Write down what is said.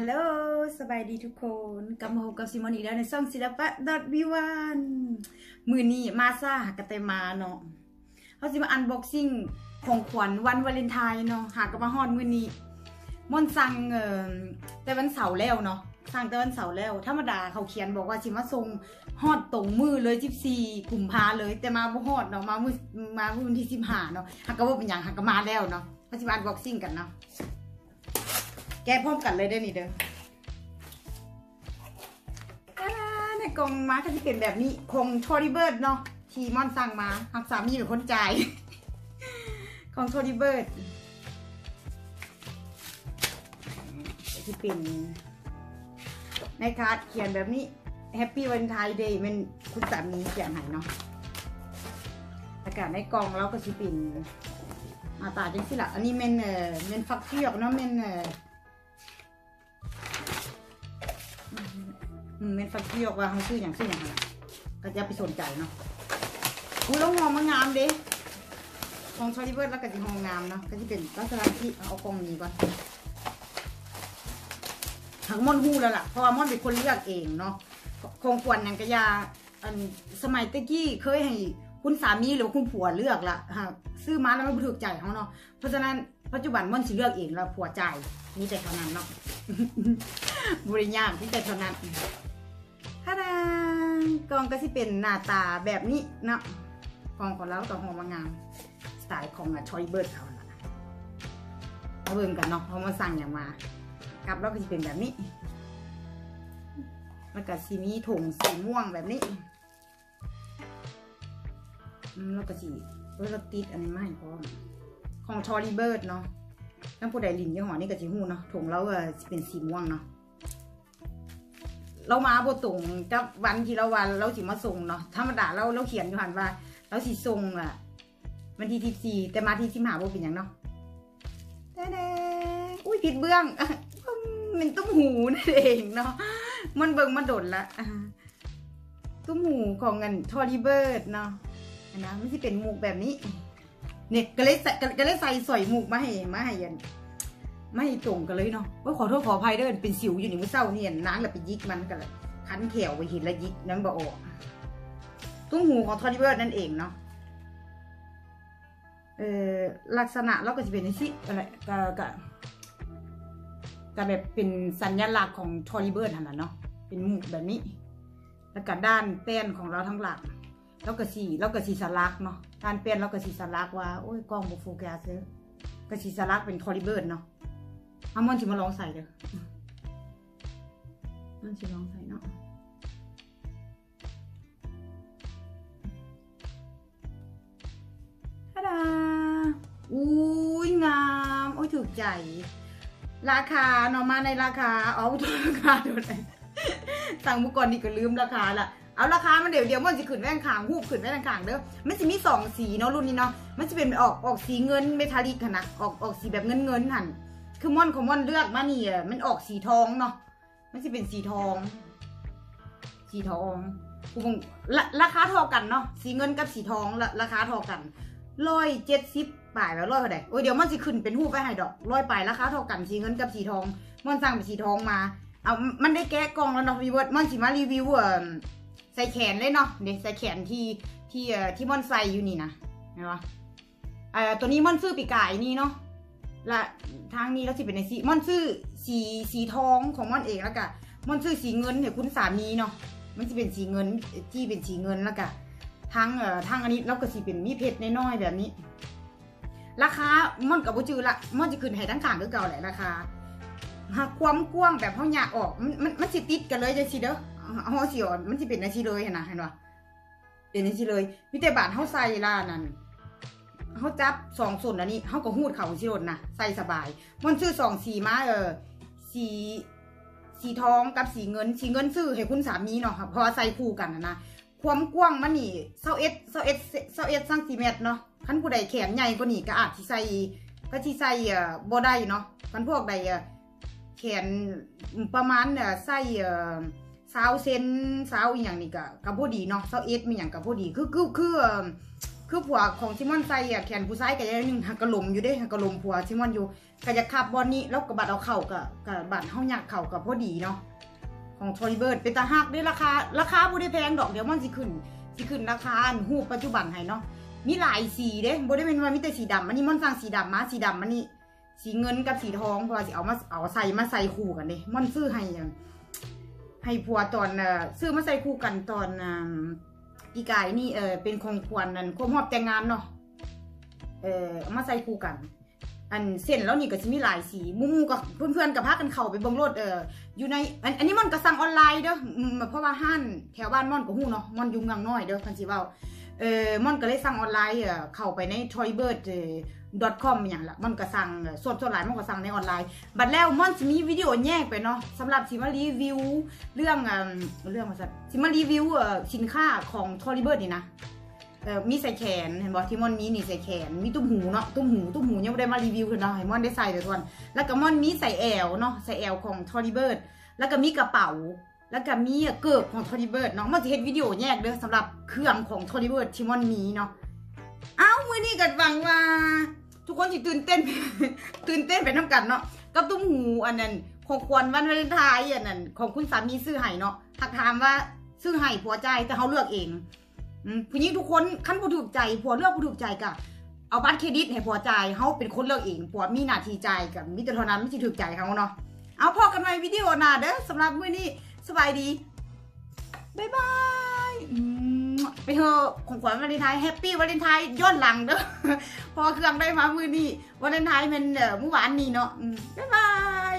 ฮัลโหล สบายดีทุกคน กลับมาพบกับซิมอนอีกแล้วในช่องศิลปะดอทวิวันมือนี้มาซ่าหากระเตมาเนาะเขาสิมา unboxing ของขวัญวันวาเลนไทน์เนาะ หากระมาฮอดมือนี้มอนสั่งเอ่อแต่วันเสาร์แล้วเนาะ สั่งแต่วันเสาร์แล้ว ธรรมดาเขาเขียนบอกว่าสิมาส่งฮอดตรงมือเลย14กุมภาเลย แต่มาบ่ฮอดเนาะ มามือมาวันที่15เนาะหากกระบ่เป็นหยังหากกระมาแล้วเนาะเขาสิมา unboxing กันเนาะ แกะพร้อมกันเลยเด้นี่เด้อในกล่องมาก็จะเป็นแบบนี้ของ Tory Burch เนาะทีมอนสั่งมาหักสามีเป็นคนจ่ายของ Tory Burch ที่เป็นในการ์ดเขียนแบบนี้ Happy Valentine's Day เป็นคุณสามีเขียนให้เนาะอากาศในกล่องเราก็จะเป็นมาตาจังสิละอันนี้เมนเออเมนฟักเชือกเนาะเมนเออ อืมเม็นฟักที่ออกว่าเขาชื่ออย่างชื่ออย่างไรก็จะไปสนใจเนาะอุ้ยแล้วหอมมางามเด้ของชอรี่เบิร์ดแล้วก็จะหอมงามเนาะก็จะเป็นลักษณะที่เอากล่องนี้ก่อนถังม่อนหูแล้วล่ะเพราะว่าม่อนเป็นคนเลือกเองเนาะของควรอย่างกระยาอันสมัยตะกี้เคยให้คุณสามีหรือคุณผัวเลือกละฮะซื้อมาแล้วไม่ถูกใจเขาเนาะเพราะฉะนั้นปัจจุบันม่อนสิเลือกเองแล้วผัวใจ่ายมีแต่เท่านั้นเนาะบริยามที่แต่เท่านั้น ท่าดางกล่องก็สิเป็นหน้าตาแบบนี้เนาะกล่องของเราต่อหอมงามสไตล์ของชอยเบิร์ดเขานะมาเบิ่งกันเนาะเพราะมาสั่งอย่างมา กลับแล้วก็จะเป็นแบบนี้แล้วก็สีมีถุงสีม่วงแบบนี้แล้วก็สีแล้วก็ติดอันนี้มาให้พร้อมของชอรี่เบิร์ดเนาะน้ำผู้ใดลินยี่ห้อนี่ก็สีหูเนาะถุงเราก็เป็นสีม่วงเนาะ เรามาบ่ตรงกับวันที่เราวันเราสิมาส่งเนาะธรรมดาเราเราเขียนอยู่หันว่า เราสิส่งอะวันที่ที่สี่แต่มาที่สิบห้าบ่เป็นอย่างเนาะแดงอุ้ยผิดเบื้องมันตุ้มหูนั่นเองเนาะมันเบิ่งมาโดดละตุ้มหูของเงินทอรีเบิร์ดเนาะนะมันจะเป็นหมูกแบบนี้เนี่ยก็เลยใส่ก็เลยใส่สอยหมูกมาให้มาให้ยัน ไม่ตรงกันเลยเนาะว่าขอโทษขออภัยเด้อเป็นสิวอยู่นี่เมื่อเช้านี่นางแล้วไปยิกมันกันเลยคันเขียวไปเห็นแล้วยิกนั้นบอกออกตุ้งหูของทอริเบิร์ดนั่นเองเนาะเอ่อลักษณะเราก็จะเป็นในสิอะไรก็ก็ก็แบบเป็นสัญลักษณ์ของทอริเบิร์ดนั่นแหละเนาะเป็นหมูแบบนี้ แล้วก็ด้านแป้นของเราทั้งหลังแล้วก็สีแล้วก็สีสลักเนาะด้านแป้นแล้วก็สีสลักว่าโอ้ยกล้องบุโฟกัสเยอะก็สีสลักเป็นทอริเบิร์ดเนาะามันจะมาลองใส่เด้อมันจะลองใส่เนาะฮาดาอุ้ยงาม โอ้ยถูกใจ ราคาเนาะมาในราคาเอาตัวราคาเดี๋ยวไหนสั่งเมื่อก่อนนี่ก็ลืมราคาละเอาราคา มันเดี๋ยวเดี๋ยวมันจะขึ้นแว่นขางหูบขึ้นแว่นขางเด้อ มันจะมีสองสีเนาะรุ่นนี้เนาะ มันจะเป็นออกออกสีเงินเมทัลลิกนะออกออกสีแบบเงินเงินหัน คือม่อนของม่อนเลือกมานี่อะมันออกสีทองเนาะมันจะเป็นสีทอง สีทองกูบอกราราคาเท่ากันเนาะสีเงินกับสีทองละราคาเท่ากันร้อยเจ็ดสิบป่ายแล้วร้อยเท่าไหร่โอ้ยเดี๋ยวมันจะขึ้นเป็นหูไปให้ดอกร้อยป่ายราคาเท่ากันสีเงินกับสีทองม่อนสั่งเป็นสีทองมาเอามันได้แก้กล่องแล้วเนาะรีวิร์ดม่อนสิมารีวิวเอ่อใส่แขนเลยเนาะเดี๋ยวใส่แขนที่ที่เอ่อที่ม่อนใส่อยู่นี่นะเห็นปะเอ่อตัวนี้ม่อนซื้อปีกายนี่เนาะ และทางนี้แล้วสิเป็นในสีม่อนซื้อสีสีทองของม่อนเองแล้วก็ม่อนซื้อสีเงินเนี่ยคุณสามีเนาะมันจะเป็นสีเงินที่เป็นสีเงินแล้วก็ทางเอ่อทางอันนี้แล้วก็สีเป็นมีเพชรน้อยๆแบบนี้ ราคาม่อนกับบุจือละม่อนจะขึ้นให้ทั้งข้างคือเก่าแหละราคาหากความกว้างแบบเขาหยาออกมันมันมันสิติดกันเลยจะสิเด้อเอาเอาสิอ่อนมันจะเป็นในสิเลยเห็นนะเห็นปะเป็นในสิเลยมีแต่บาทเขาใส่ล่านั่น เขาจับสองส่วนอันนี้เขาก็หูดเข่าสิโดนนะใส่สบาย มันซื้อสองสีมาเออสีสีทองกับสีเงิน สีเงินซื้อให้คุณสามีเนาะเพราะใส่คู่กันนะนะความกว้างมันนี่เซาเอสเซาเอสเซาเอสซังซีเมตรเนาะคันผู้ใดแขนใหญ่กว่านี้ก็อาจที่ใส่ก็ที่ใส่เอ่อบ่ได้เนาะคันพวกใดเอ่อแขนประมาณเอ่อใส่เอ่อสาวเซนสาวอีหยังนี่ก็กับพอดีเนาะเซาเอสมีหยังกับพอดีคือคือคือ คือผัวของซิมอนใส่ะแขนผู้ชายก็ยังนึงหักกระหลมอยู่เด้หักกระหลมผัวซิมอนอยู่ก็จะขับบอลนี้แล้วก็บัดเอาเข่ากับกับบัดเฮายักเข่ากับพอดีเนาะของทอริเบิร์ดเป็นตาฮักได้ราคาราคาบ่ได้แพงดอกเดี๋ยวมันสิขึ้นสิขึ้นราคาอันฮูปัจจุบันให้เนาะมีหลายสีเด้บ่ได้เป็นว่ามีแต่สีดำอันนี้มันสั่งสีดำมาสีดำอันนี้สีเงินกับสีทองเพราะว่าสิเอามาเอาใส่มาใส่คู่กันเด้มันซื้อให้ให้ผัวตอนเอ่อซื้อมาใส่คู่กันตอนอ่า ปีกายนี่เออเป็นของขวัญนั่นควบมอบแต่งงานเนาะเออเอามาใส่คู่กัน อันเส้นแล้วนี่ก็จะมีหลายสีมูมูกับเพื่อนๆกับพากันเข่าไปเบิ่งรถเอออยู่ในอันอันนี้มันก็สั่งออนไลน์เด้อเพราะว่าห้านแถวบ้านม่อนก็หู้เนาะม่อนยุ่งงังน้อยเด้อคันสิเว้าเออม่อนก็เลยสั่งออนไลน์เออเข้าไปในทอยเบิร์ดเอ่อ .com อย่างละม่อนก็สั่งส่วนส่วนหลายม่อนก็สั่งในออนไลน์ บัดแล้วม่อนสิมีวิดีโอแยกไปเนาะสำหรับสิมารีวิว เรื่องเรื่องว่าซั่นสิมารีวิวสินค้าของ Tory Burch นี่นะมีสายแขนเห็นบอกที่มอนมีนี่สายแขน มีตุ้มหูเนาะตุ้มหูตุ้มหูยังไม่ได้มารีวิวเลยเนาะให้มอนได้ใส่เลยทุกคนแล้วก็มอนมีสายแอวเนาะสายแอวของ Tory Burch แล้วก็มีกระเป๋า แล้วก็มีเกิบของ Tory Burch เนาะมันจะเห็นวิดีโอแยกเด้อสำหรับเครื่องของ Tory Burch ที่มอนมีเนาะ มื้อนี้กะหวังว่า ทุกคนสิตื่นเต้น ตื่นเต้นไปนำกันเนาะกับตุ้มหูอันนั้นของควรวันวาเลนไทน์อันนั้นของคุณสามีซื้อให้เนาะถักถามว่าซื้อให้ผัวใจแต่เขาเลือกเองผู้หญิงทุกคนขั้นผู้ถูกใจผัวเลือกผู้ถูกใจกะเอาบัตรเครดิตให้ผัวใจเขาเป็นคนเลือกเองผัวมีหน้าที่จ่ายกับมิตรเท่านั้นไม่ใช่ถูกใจเขาเนาะเอาพอกันในวิดีโอหน้าเด้อสำหรับมื้อนี้สบายดีบ๊ายบาย ไปเถอะของขวัญวาเลนไทน์ Happy Valentine ย้อนหลังเด้อพอเครื่องได้มามือนี้วาเลนไทน์เป็นเมื่อวานนี้เนาะบ๊ายบาย